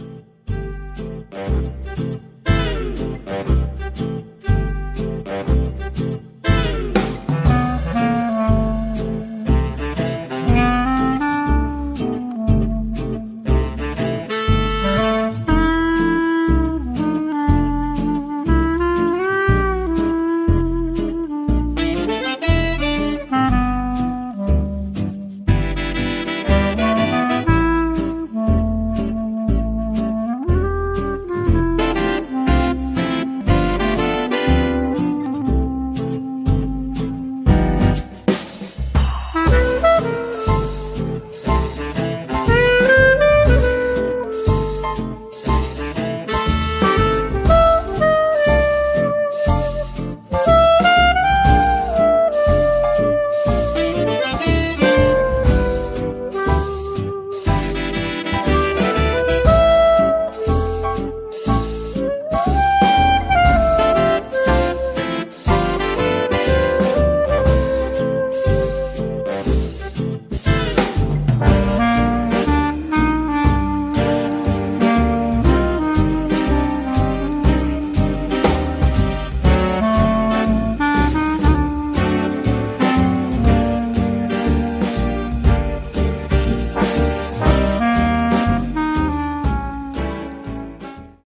you